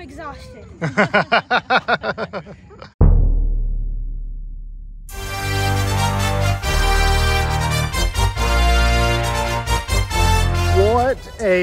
I'm exhausted.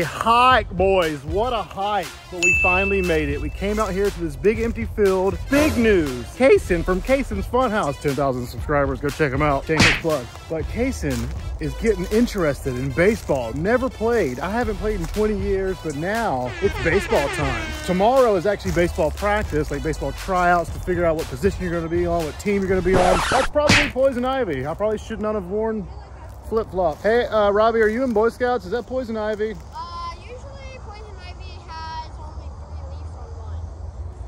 hike, boys. What a hike. But we finally made it. We came out here to this big empty field. Big news. Cayson from Cayson's Funhouse. 10,000 subscribers. Go check him out. Shameless plug. But Cayson is getting interested in baseball. Never played. I haven't played in 20 years, but now it's baseball time. Tomorrow is actually baseball practice, like baseball tryouts to figure out what position you're going to be on, what team you're going to be on. That's probably poison ivy. I probably should not have worn flip flop. Hey, uh, Robbie, are you in Boy Scouts? Is that poison ivy? Uh, usually poison ivy has only three leaves on one.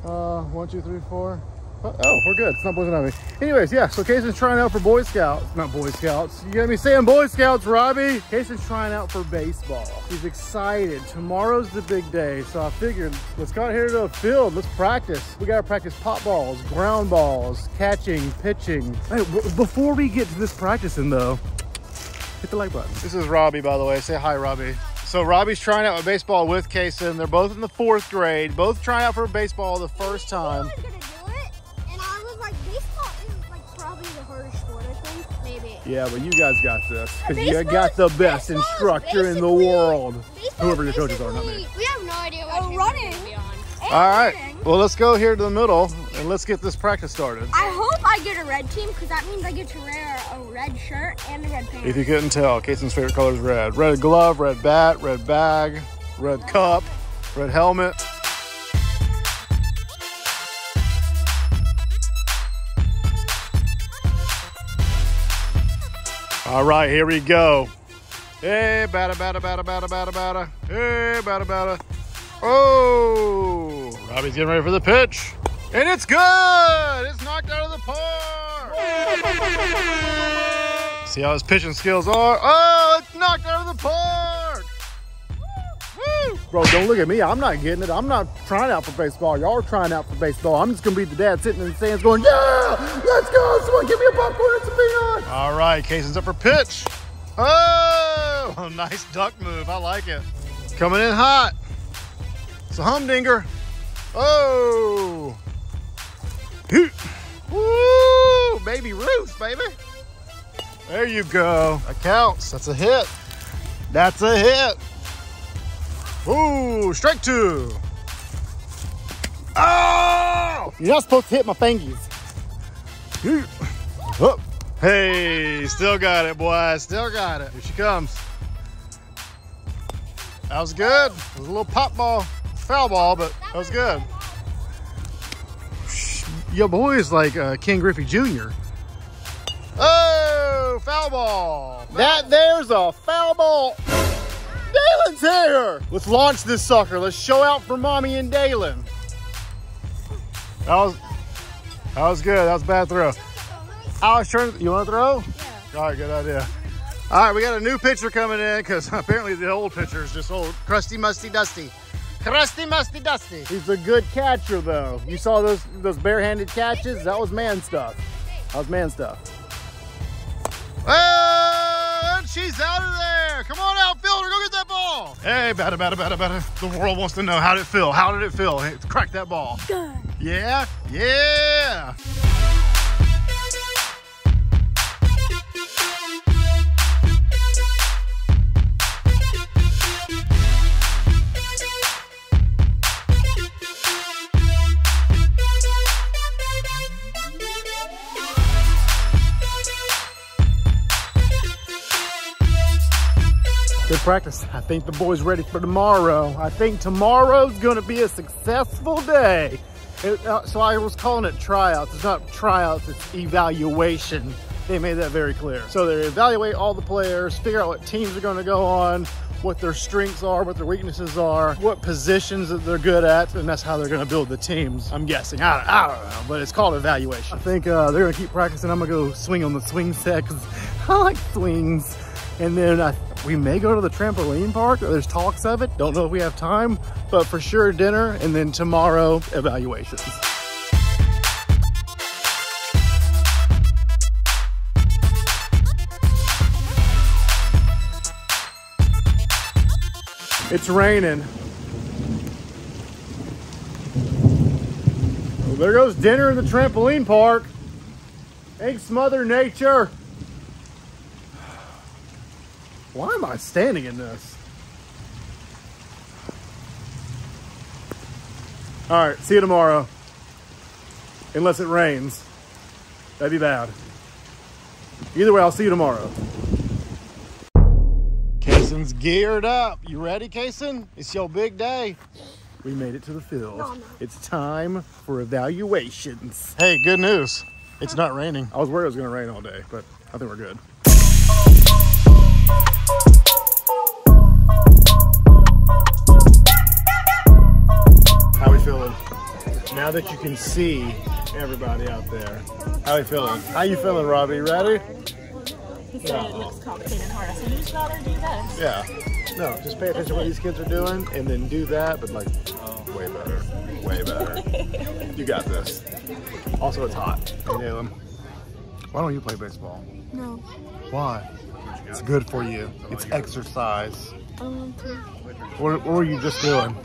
Uh, one, two, three, four. Oh, oh, we're good. It's not poison ivy. Anyways, yeah. So Casey's trying out for Boy Scouts, not Boy Scouts. You gotta be saying Boy Scouts, Robbie. Casey's trying out for baseball. He's excited. Tomorrow's the big day, so I figured let's go out here to the field. Let's practice. We gotta practice pop balls, ground balls, catching, pitching. Hey, before we get to this practicing though, hit the like button. This is Robbie, by the way. Say hi, Robbie. So Robbie's trying out with baseball with Cayson. They're both in the fourth grade, both trying out for baseball the first time. I was gonna do it, and I was like, baseball is like probably the hardest sport. I think maybe. Yeah, but you guys got this. Because you got the best instructor in the world. Whoever is your coaches are, not me. We have no idea what Oh, running. we're gonna be on. All right. running. Well, let's go here to the middle and let's get this practice started. I hope I get a red team because that means I get to wear a red shirt and red pants. If you couldn't tell, Cayson's favorite color is red. Red glove, red bat, red bag, red cup, red helmet. All right, here we go. Hey, batta, batta, batta, batta, batta, batta. Hey, batta, batta. Oh, Robbie's getting ready for the pitch. And it's good. It's knocked out of the park. See how his pitching skills are? Oh, it's knocked out of the park. Woo! Bro, don't look at me. I'm not getting it. I'm not trying out for baseball. Y'all are trying out for baseball. I'm just going to be the dad sitting in the stands going, yeah, let's go. Someone give me a popcorn and some peanuts. All right, Casey's up for pitch. Oh, nice duck move. I like it. Coming in hot. It's a humdinger. Oh. Woo, baby Ruth, baby. There you go. That counts. That's a hit. That's a hit. Ooh, strike two. Oh! You're not supposed to hit my fingies. Oh. Hey, still got it, boy. Still got it. Here she comes. That was good. It was a little pop ball, foul ball, but that was good. Your boy is like uh, Ken Griffey Jr. Oh, foul ball. That there's a foul ball. Daylin's here. Let's launch this sucker. Let's show out for mommy and Daylin. That was that was good. That was a bad throw. Alex, turn. You want to throw? Yeah. All right, good idea. All right, we got a new pitcher coming in because apparently the old pitcher is just old, crusty, musty, dusty. Crusty, musty, dusty. He's a good catcher, though. You saw those those barehanded catches? That was man stuff. That was man stuff. And she's out of there. Come on, outfielder, go get that ball. Hey, batter, batter, batter, batter. The world wants to know how did it feel? How did it feel? Hey, crack that ball. Good. Yeah, yeah. Practice. I think the boys ready for tomorrow. I think tomorrow's gonna be a successful day. It, uh, so I was calling it tryouts. It's not tryouts, it's evaluation. They made that very clear. So they evaluate all the players, figure out what teams are gonna go on, what their strengths are, what their weaknesses are, what positions that they're good at, and that's how they're gonna build the teams. I'm guessing, I don't, I don't know, but it's called evaluation. I think uh, they're gonna keep practicing. I'm gonna go swing on the swing set because I like swings. And then I, we may go to the trampoline park. There's talks of it. Don't know if we have time, but for sure dinner. And then tomorrow, evaluations. It's raining. there goes dinner in the trampoline park. Thanks, Mother Nature. Why am I standing in this? All right, see you tomorrow. Unless it rains. That'd be bad. Either way, I'll see you tomorrow. Cayson's geared up. You ready, Cayson? It's your big day. We made it to the field. No, no. It's time for evaluations. Hey, good news. It's not raining. I was worried it was going to rain all day, but I think we're good. Now that you can see everybody out there. How you feeling? How you feeling, Robbie? Ready? He said it looks complicated and hard. I said, you just gotta do this. Yeah. No, just pay attention to what these kids are doing and then do that, but like way better. Way better. you got this. Also, it's hot. Hey, Jalen. Why don't you play baseball? No. Why? It's good for you. It's exercise. To. What, what were you just doing?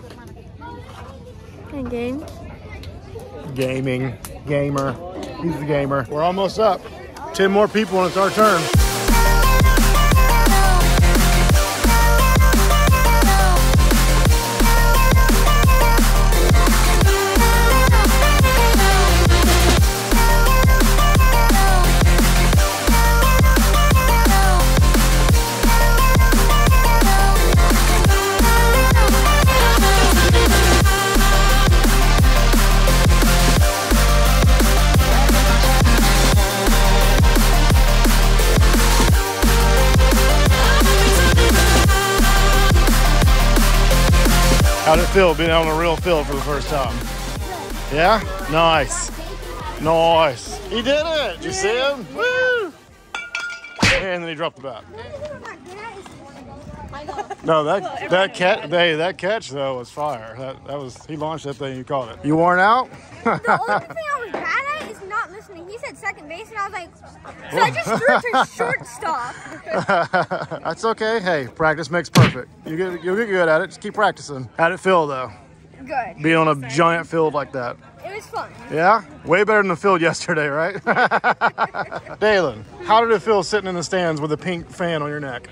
Playing games. Gaming. Gamer. He's the gamer. We're almost up. 10 more people and it's our turn. How'd it feel being on a real field for the first time? Yeah? Nice. Nice. He did it. Did you see him? Woo! And then he dropped the bat. No, that that catch, hey, that catch though was fire. That that was he launched that thing. You caught it. You worn out? The only thing I was bad at is not said second base, and I was like, so I just threw it to shortstop. That's okay. Hey, practice makes perfect. You get you'll get good at it. Just keep practicing. How'd it feel though? Good. Being on a giant field like that. It was fun. Yeah? Way better than the field yesterday, right? Daylin, how did it feel sitting in the stands with a pink fan on your neck?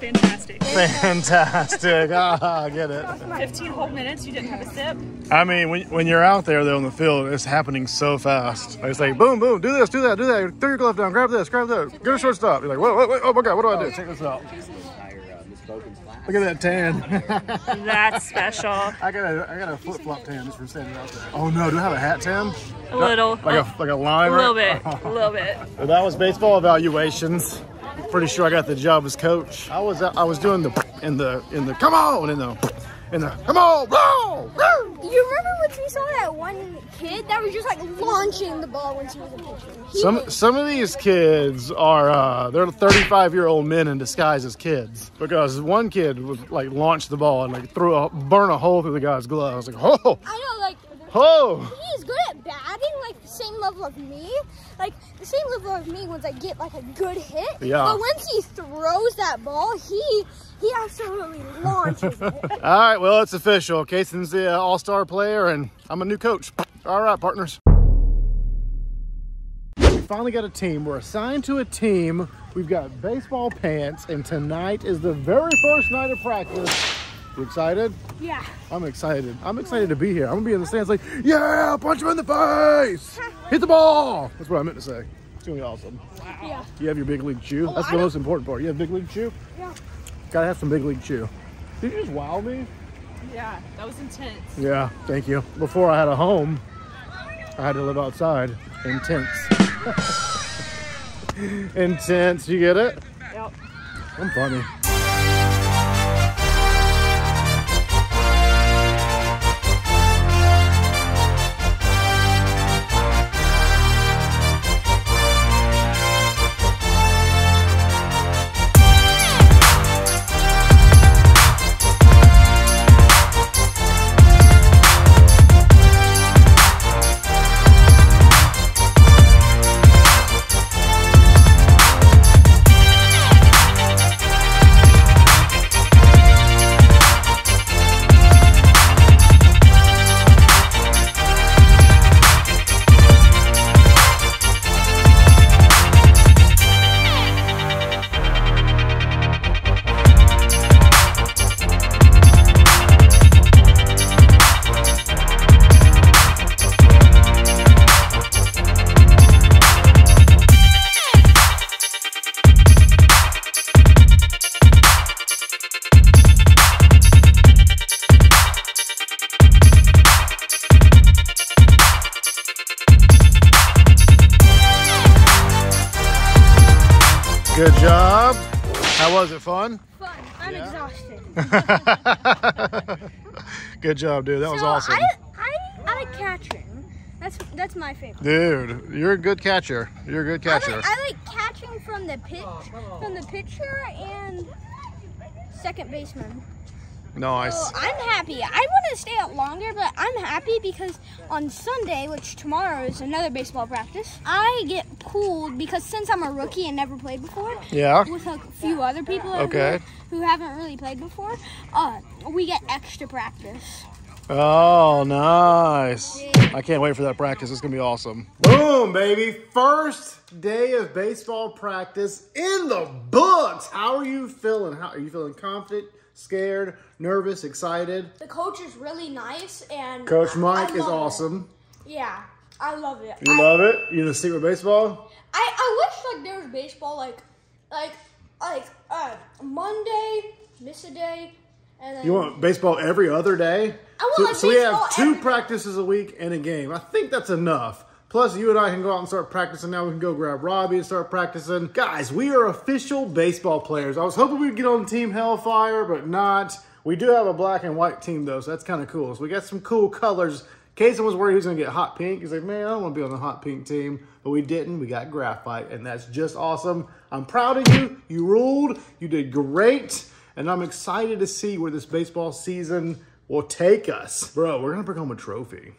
Fantastic. Fantastic. ah, I get it. 15 whole minutes, you didn't have a sip. I mean, when, when you're out there though on the field, it's happening so fast. It's like boom, boom, do this, do that, do that. Throw your glove down, grab this, grab that. Get a shortstop. You're like, wait, wait, wait, oh my god, what do I do? Check this out. Look at that tan. That's special. I got a I got a flip flop tan just for standing out there. Oh no, do I have a hat tan? A little. Like a like a line. a little bit. A little bit. Well, that was baseball evaluations. Pretty sure I got the job as coach. I was I was doing the in the in the come on in the in the come on. Woo. You remember when we saw that one kid that was just like launching the ball when she was a pitcher? He Some was- some of these kids are uh, they're 35 year old men in disguise as kids because one kid was like launched the ball and like threw a burn a hole through the guy's glove. I was like, oh, I know, like oh. he is good at batting, same level of me, like the same level of me once I get like a good hit. Yeah. But once he throws that ball, he he absolutely launches it. All right, well it's official. Cayson's the uh, all star player and I'm a new coach. All right, partners. We finally got a team. We're assigned to a team. We've got baseball pants, and tonight is the very first night of practice. You excited? Yeah. I'm excited. I'm excited to be here. I'm gonna be in the stands like, yeah, punch him in the face, hit the ball. That's what I meant to say. It's gonna be awesome. Yeah. You have your big league chew. Oh, That's I the don't- most important part. You have big league chew. Yeah. Gotta have some big league chew. Did you just wow me? Yeah, that was intense. Yeah, thank you. Before I had a home, I had to live outside. Intense. Intense, you get it? Yep. I'm funny. Good job. How was it? Fun? Fun. I'm Yeah. exhausted. Good job, dude. That was awesome. I, I, I like catching. That's that's my favorite. Dude, you're a good catcher. You're a good I catcher. like, I like catching from the pitch, from the pitcher and second baseman. Nice. So I'm happy. I want to stay out longer, but I'm happy because on Sunday, which tomorrow is another baseball practice, I get pulled because since I'm a rookie and never played before, Yeah. with a few other people Okay. here who haven't really played before, uh, we get extra practice. Oh, nice. I can't wait for that practice. It's going to be awesome. Boom, baby. First day of baseball practice in the books. How are you feeling? How are you feeling confident, scared, nervous, excited? The coach is really nice and Coach Mike I is love it. awesome. Yeah, I love it. You I, love it? You know secret baseball? I, I wish like there was baseball like like like uh Monday, miss a day, and then You want baseball every other day? I want, so, like, so we have two every- practices a week and a game. I think that's enough. Plus, you and I can go out and start practicing now. We can go grab Robbie and start practicing. Guys, we are official baseball players. I was hoping we'd get on Team Hellfire, but not. We do have a black and white team, though, so that's kind of cool. So we got some cool colors. Cayson was worried he was going to get hot pink. He's like, man, I don't want to be on the hot pink team. But we didn't. We got graphite, and that's just awesome. I'm proud of you. You ruled. You did great. And I'm excited to see where this baseball season will take us. Bro, we're going to bring home a trophy.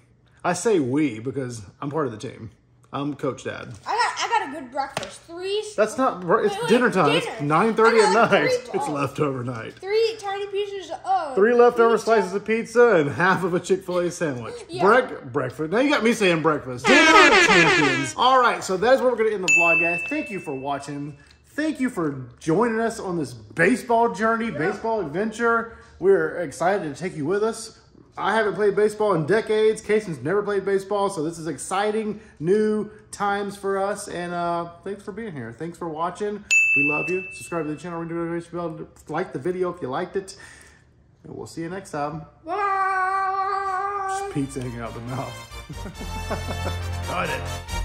I say we because I'm part of the team. I'm Coach Dad. I got I got a good breakfast. Three That's not, it's Wait, dinner time. It's 9.30 at got night. three- It's oh. leftover night. three tiny pieces of Three leftover pizza. slices of pizza and half of a Chick-fil-A sandwich. Yeah. Brec- breakfast. Now you got me saying breakfast. Dinner champions. All right, so that's where we're going to end the vlog, guys. Thank you for watching. Thank you for joining us on this baseball journey, baseball adventure. We're excited to take you with us. I haven't played baseball in decades. Cayson's never played baseball, so this is exciting new times for us. And uh, thanks for being here. Thanks for watching. We love you. Subscribe to the channel. Ring the notification bell. Like the video if you liked it. And we'll see you next time. Bye. Pizza hanging out the mouth. Got it.